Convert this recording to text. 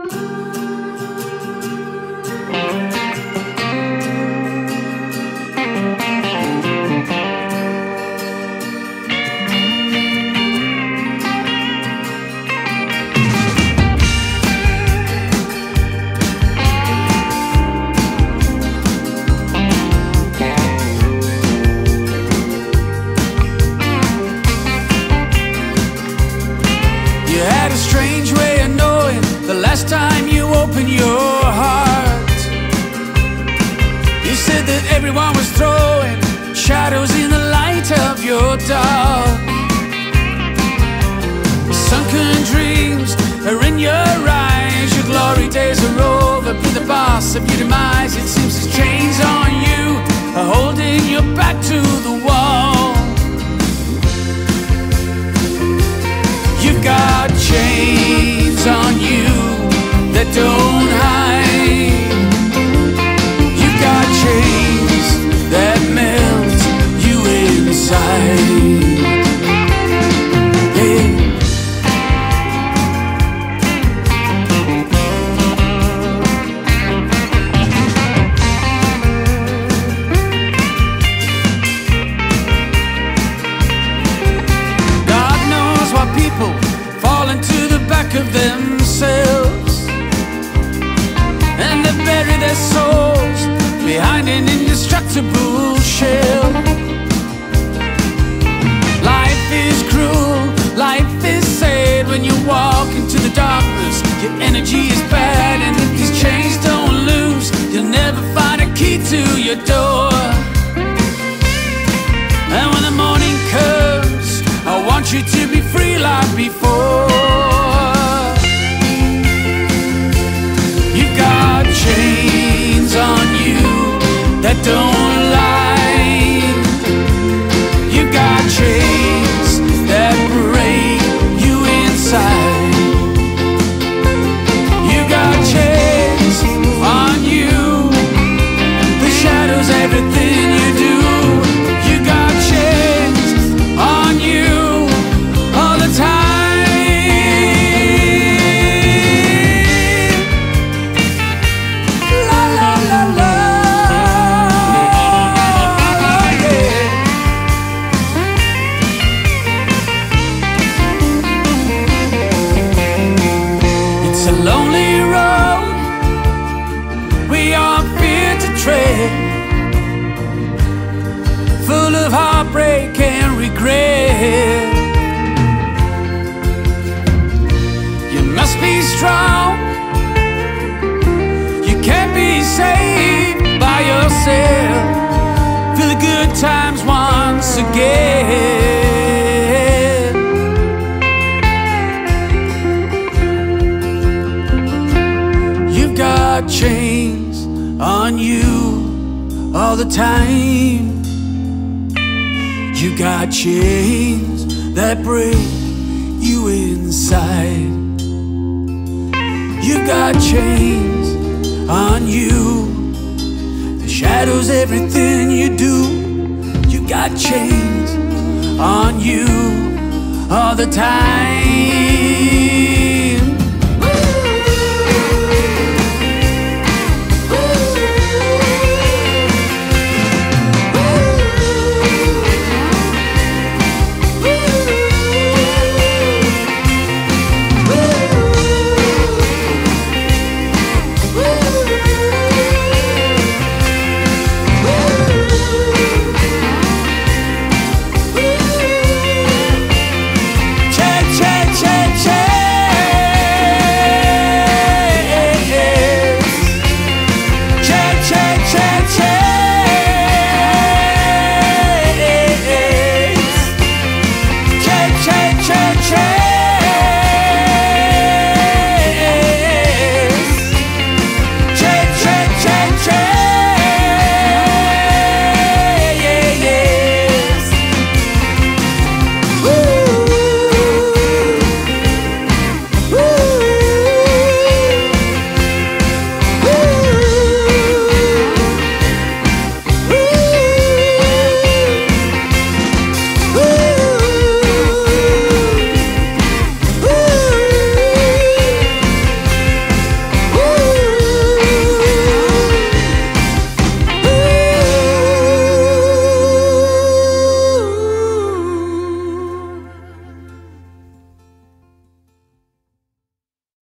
You everyone was throwing shadows in the light of your dark. Sunken dreams are in your eyes. Your glory days are over. Be the boss of your demise. It seems there's chains on you, are holding you back to of themselves and they bury their souls behind an indestructible shell. Life is cruel, life is sad when you walk into the darkness. Your energy is bad, and if these chains don't lose, you'll never find a key to your door. Full of heartbreak and regret. You must be strong, you can't be saved by yourself. Feel the good times once again. You've got chains on you all the time. You got chains that break you inside. You got chains on you. The shadows, everything you do. You got chains on you all the time.